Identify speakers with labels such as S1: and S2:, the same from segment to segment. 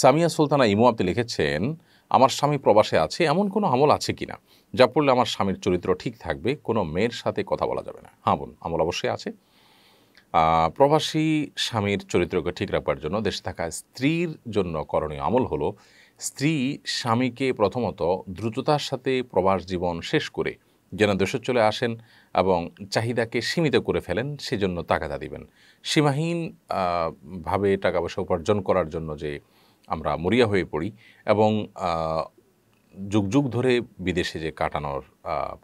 S1: সামিয়া সুলতানা ইমু আপনি লিখেছেন, আমার স্বামী প্রবাসে আছে, এমন কোনো আমল আছে কিনা? যা পড়লে আমার স্বামীর চরিত্র ঠিক থাকবে, কোনো মেয়ের সাথে কথা বলা যাবে না। হ্যাঁ বোন, আমল অবশ্যই আছে। প্রবাসী স্বামীর চরিত্রকে ঠিক রাখবার জন্য দেশে থাকা স্ত্রীর জন্য করণীয় আমল হলো, স্ত্রী স্বামীকে প্রথমত দ্রুততার সাথে প্রবাস জীবন শেষ করে যেন দেশে চলে আসেন এবং চাহিদাকে সীমিত করে ফেলেন, সেজন্য তাগাদা দিবেন। সীমাহীন ভাবে টাকা পয়সা উপার্জন করার জন্য যে আমরা মরিয়া হয়ে পড়ি এবং যুগ যুগ ধরে বিদেশে যে কাটানোর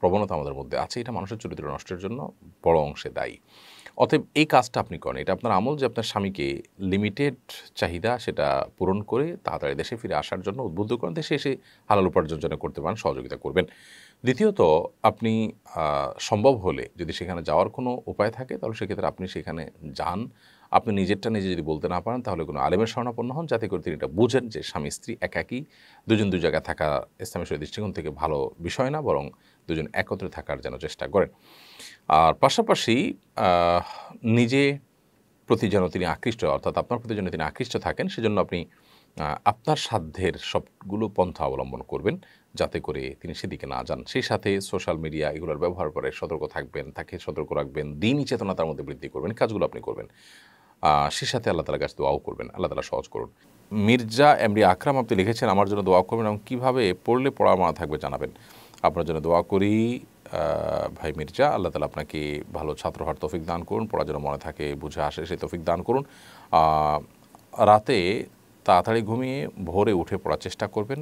S1: প্রবণতা আমাদের মধ্যে আছে, এটা মানুষের চরিত্র নষ্টের জন্য বড় অংশে দায়ী। অতএব এই কাজটা আপনি করেন। এটা আপনার আমল যে আপনার স্বামীকে লিমিটেড চাহিদা সেটা পূরণ করে তাড়াতাড়ি দেশে ফিরে আসার জন্য উদ্বুদ্ধ করেন, দেশে এসে হালাল উপার্জন যেন করতে পারেন, সহযোগিতা করবেন। দ্বিতীয়ত, আপনি সম্ভব হলে যদি সেখানে যাওয়ার কোনো উপায় থাকে, তাহলে সেক্ষেত্রে আপনি সেখানে যান। আপনি নিজেরটা নিজে যদি বলতে না পারেন, তাহলে কোনো আলেমের শরণাপন্ন হন। যাতে করে তিনি এটা বুঝেন যে স্বামী, স্ত্রী একাকী দুজন দু জায়গায় থাকা ইসলামী দৃষ্টিকোণ থেকে ভালো বিষয় না, বরং দুজন একত্রে থাকার যেন চেষ্টা করেন। আর পাশাপাশি নিজে প্রতি যেন তিনি আকৃষ্ট, অর্থাৎ আপনার প্রতি যেন তিনি আকৃষ্ট থাকেন, সেজন্য আপনি আপনার সাধ্যের সবগুলো পন্থা অবলম্বন করবেন, যাতে করে তিনি সেদিকে না যান। সেই সাথে সোশ্যাল মিডিয়া এগুলোর ব্যবহার করে সতর্ক থাকবেন, তাকে সতর্ক রাখবেন, দিনই চেতনা তার মধ্যে বৃদ্ধি করবেন কাজগুলো আপনি করবেন। সেই সাথে আল্লাহ তালার কাছে দোয়াও করবেন, আল্লাহ তালা সহজ করুন। মির্জা এমডি আকরাম আপনি লিখেছেন, আমার জন্য দোয়া করবেন এবং কীভাবে পড়লে পড়া মানা থাকবে জানাবেন। আপনার জন্য দোয়া করি ভাই মির্জা, আল্লাহ তালা আপনাকে ভালো ছাত্র হওয়ার তৌফিক দান করুন পড়া যেন মনে থাকে, বুঝে আসে, সেই তৌফিক দান করুন। রাতে তাড়াতাড়ি ঘুমিয়ে ভোরে উঠে পড়ার চেষ্টা করবেন।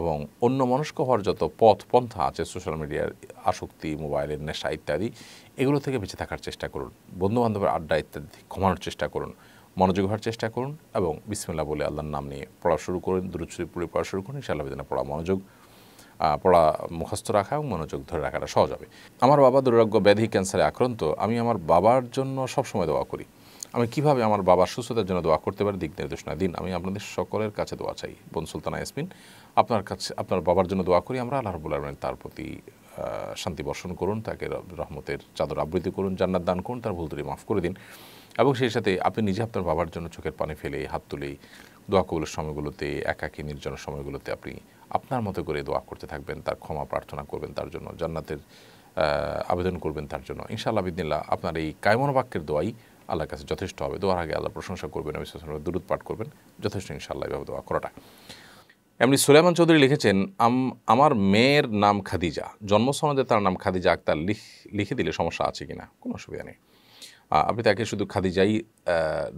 S1: এবং অন্য মনস্ক হওয়ার যত পথ, পন্থা আছে সোশ্যাল মিডিয়ার আসক্তি মোবাইলের নেশা ইত্যাদি, এগুলো থেকে বেঁচে থাকার চেষ্টা করুন। বন্ধুবান্ধবের আড্ডা ইত্যাদি কমানোর চেষ্টা করুন। মনোযোগ হওয়ার চেষ্টা করুন এবং বিসমিল্লা বলে আল্লাহর নাম নিয়ে পড়া শুরু করুন দূরচ্ছুরি পড়ে পড়া শুরু করুন, ইনশাআল্লাহ বিদিনে পড়া মনোযোগ পড়া মুখস্থ রাখা এবং মনোযোগ ধরে রাখাটা সহজ হবে। আমার বাবা দুরারোগ্য ব্যাধি ক্যান্সারে আক্রান্ত। আমি আমার বাবার জন্য সবসময় দোয়া করি। আমি কীভাবে আমার বাবার সুস্থতার জন্য দোয়া করতে পারি, দিক নির্দেশনা দিন। আমি আপনাদের সকলের কাছে দোয়া চাই। বোন সুলতানা ইয়াসমিন, আপনার কাছে, আপনার বাবার জন্য দোয়া করি। আমরা আল্লাহ রবুল্লাহ আলমিন তার প্রতি শান্তি বর্ষণ করুন, তাকে রহমতের চাদর আবৃত্তি করুন, জান্নাত দান করুন, তার ভুল ত্রুটি মাফ করে দিন। এবং সেই সাথে আপনি নিজে আপনার বাবার জন্য চোখের পানি ফেলে, হাত তুলে দোয়া কবুলের সময়গুলোতে, একাকী নির্জন সময়গুলোতে আপনি আপনার মতো করে দোয়া করতে থাকবেন, তার ক্ষমা প্রার্থনা করবেন, তার জন্য জান্নাতের আবেদন করবেন, তার জন্য। ইনশাআল্লাহ বিদিল্লা আপনার এই কায়মন বাক্যের দোয়াই আল্লাহর কাছে যথেষ্ট হবে। দোয়ার আগে আল্লাহ প্রশংসা করবেন এবং দূরত পাঠ করবেন। যথেষ্ট ইনশাআল্লাহ এভাবে দোয়া করাটা। এমনি সুলাইমান চৌধুরী লিখেছেন, আম- আমার মেয়ের নাম খাদিজা। জন্মসনদে তার নাম খাদিজা আক্তার লিখ, লিখে দিলে সমস্যা আছে কিনা? কোনো অসুবিধা নেই। আপনি তাকে শুধু খাদিজাই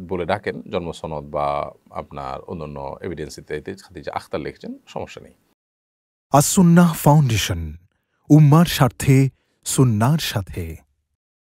S1: বলে ডাকেন, জন্মসনদ বা আপনার অন্যান্য এভিডেন্স ইত্যাদিতে খাদিজা আখতার লিখেছেন, সমস্যা নেই।
S2: আসুন্নাহ ফাউন্ডেশন, উম্মার স্বার্থে, সুন্নার সাথে।